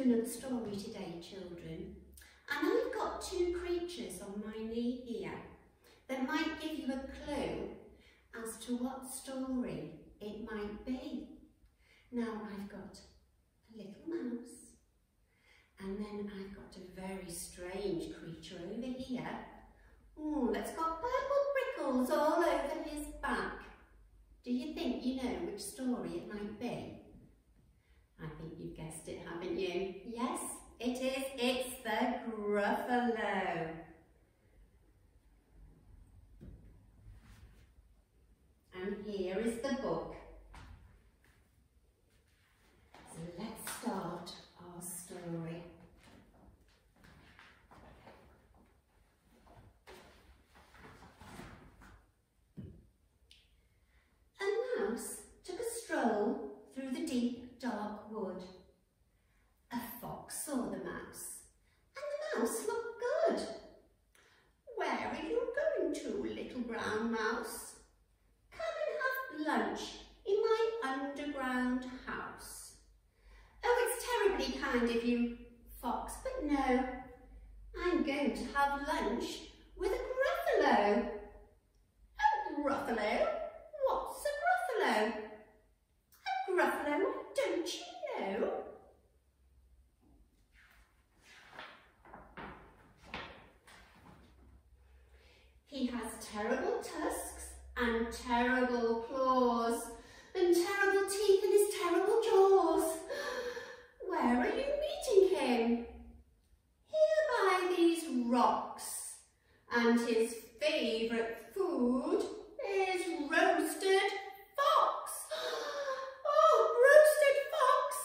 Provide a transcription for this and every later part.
another story today, children. And I've got two creatures on my knee here that might give you a clue as to what story it might be. Now I've got a little mouse and then I've got a very strange creature over here. Oh, that's got purple prickles all over his back. Do you think you know which story it might be? I think you've guessed it, haven't you? Yes, it is. It's the Gruffalo. And here is the book. So let's start our story. A mouse took a stroll through the deep, dark wood. A fox saw the mouse, and the mouse looked good. Where are you going to, little brown mouse? Come and have lunch in my underground house. Oh, it's terribly kind of you, Fox, but no. I'm going to have lunch with a Gruffalo. A Gruffalo? What's a Gruffalo? A Gruffalo, don't you know? He has terrible tusks and terrible rocks. And his favourite food is roasted fox. Oh, roasted fox!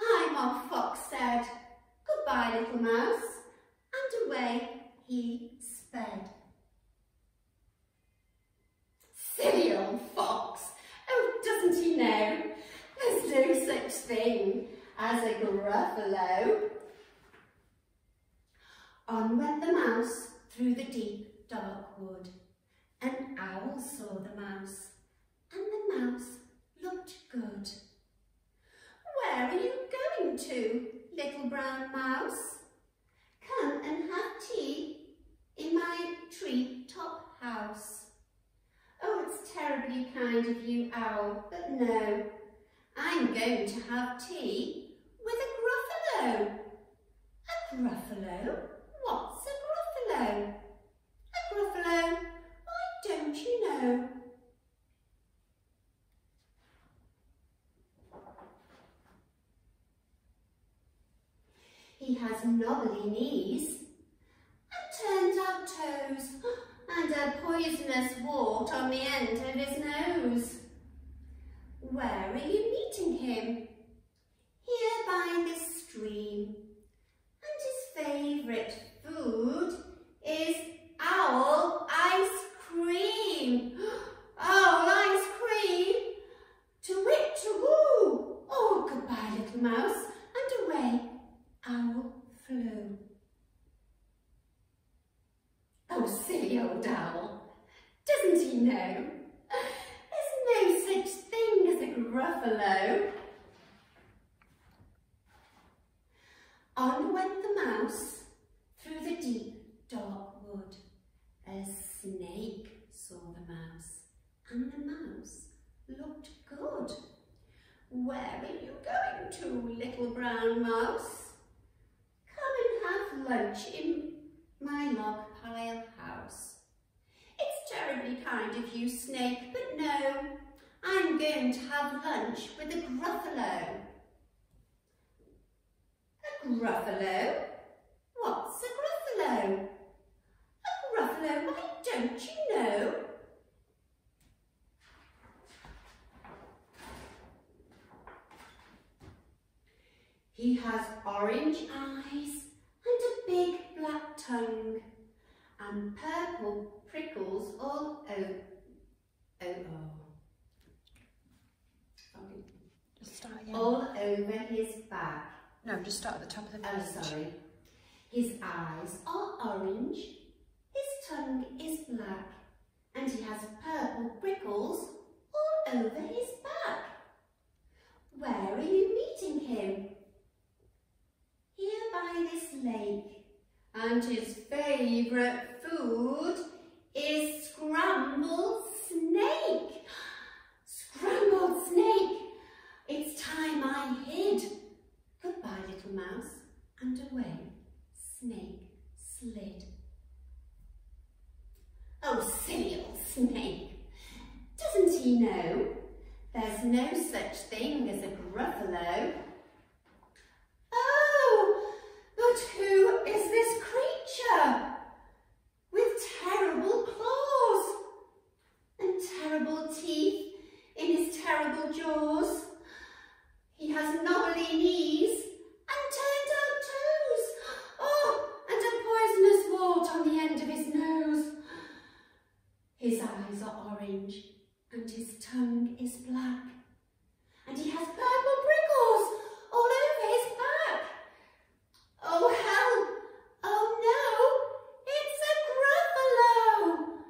I'm off, Fox said. Goodbye, little mouse. And away he sped. Silly old fox. Oh, doesn't he know? There's no such thing as a gruffalo. On went the mouse through the deep, dark wood. An owl saw the mouse, and the mouse looked good. Where are you going to, little brown mouse? Come and have tea in my tree-top house. Oh, it's terribly kind of you, Owl, but no. I'm going to have tea with a Gruffalo. A Gruffalo? What's a Gruffalo? A Gruffalo? Why don't you know? He has knobbly knees and turned out toes and a poisonous wart on the end of his nose. Where are you meeting him? Here by this stream. And his favourite food is owl ice cream. Owl ice cream. To wit, to woo. Oh, goodbye, little mouse. And away owl flew. Oh, silly old owl. Doesn't he know? There's no such thing as a gruffalo. On went the mouse through the deep, dark wood. A snake saw the mouse, and the mouse looked good. Where are you going to, little brown mouse? Come and have lunch in my log pile house. Kind of you, Snake, but no, I'm going to have lunch with a Gruffalo. A Gruffalo? What's a Gruffalo? A Gruffalo, why don't you know? He has orange eyes and a big black tongue and purple prickles all No, just start at the top of the oh, page. Oh, sorry. His eyes are orange, his tongue is black, and he has purple prickles all over his back. Where are you meeting him? Here by this lake, and his favourite food is scrum. Gruffalo? Oh, but who is this creature with terrible claws and terrible teeth in his terrible jaws? He has knobbly knees and turned out toes. Oh, and a poisonous wart on the end of his nose. His eyes are orange and his tongue is black. And he has purple prickles all over his back. Oh, help! Oh, no! It's a Gruffalo!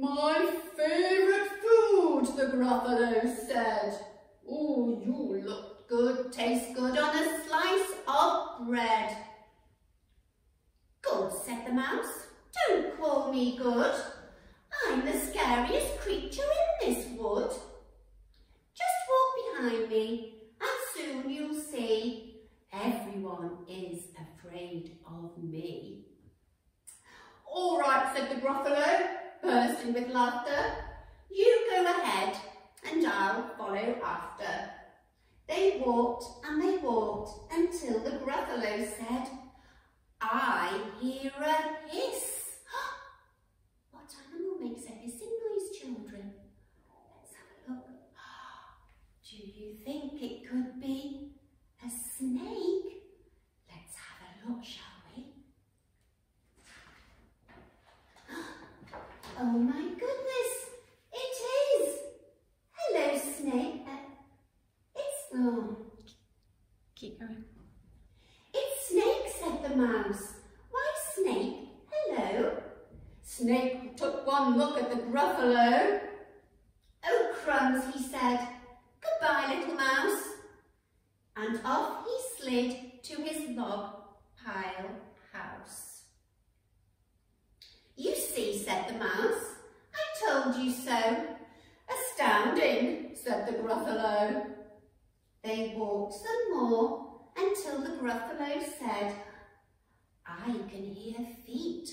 My favourite food, the Gruffalo said. Oh, you look good, taste good on a slice of bread. Good, said the mouse. Don't call me good. I'm the scariest creature in this wood. Just walk behind me and soon you'll see everyone is afraid of me. All right, said the Gruffalo, bursting with laughter. You go ahead and I'll follow after. They walked and they walked until the Gruffalo said, I hear a hiss. what animal makes a hissing noise, children? Let's have a look. Do you think it could be a snake? Let's have a look, shall Oh my goodness, it is. Hello, snake. Uh, it's, oh, Keep going. it's Snake, said the mouse. Why, Snake, hello. Snake took one look at the Gruffalo. Oh, crumbs, he said. Goodbye, little mouse. And off he slid to his log pile house. You see, said the mouse, I told you so. Astounding, said the Gruffalo. They walked some more until the Gruffalo said, I can hear feet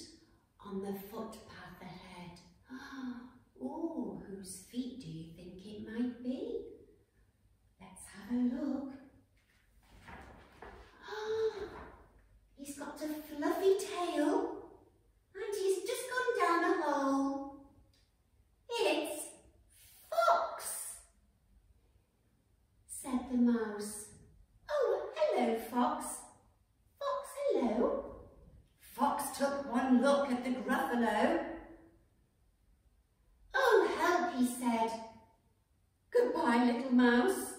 on the footpath ahead. Oh, whose feet do you think it might be? Let's have a look. He's got a fluffy tail and he's just gone down a hole. It's Fox, said the mouse. Oh, hello, Fox. Fox, hello. Fox took one look at the Gruffalo. Oh, help, he said. Goodbye, little mouse.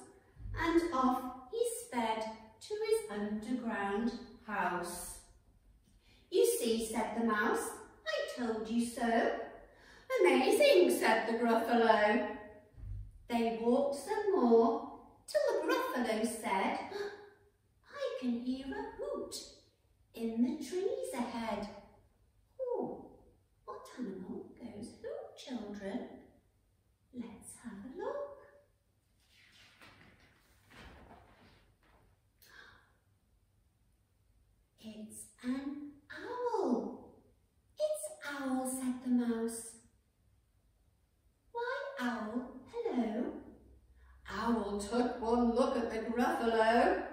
And off he sped to his underground house. You see, said the mouse, I told you so. Amazing, said the Gruffalo. They walked some more till the Gruffalo said, I can hear a hoot in the trees ahead. Oh, what animal goes hoot, children? Let's have a look. It's an owl. It's owl, said the mouse. Why, owl, hello. Owl took one look at the Gruffalo.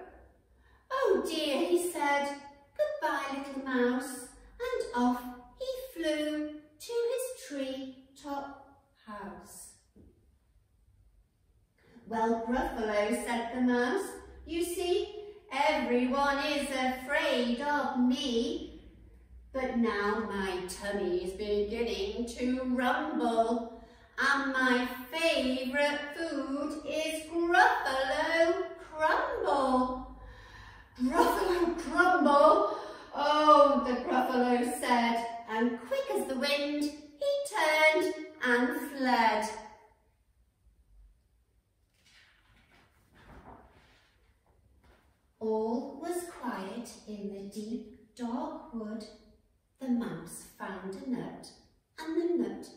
Oh dear, he said, goodbye, little mouse, and off he flew to his tree top house. Well, Gruffalo, said the mouse, you see, everyone is afraid of me. But now my tummy's beginning to rumble, and my favourite food is Gruffalo crumble. Gruffalo crumble? Oh, the Gruffalo said, and quick as the wind, he turned and fled. The mouse found a nut, and the nut.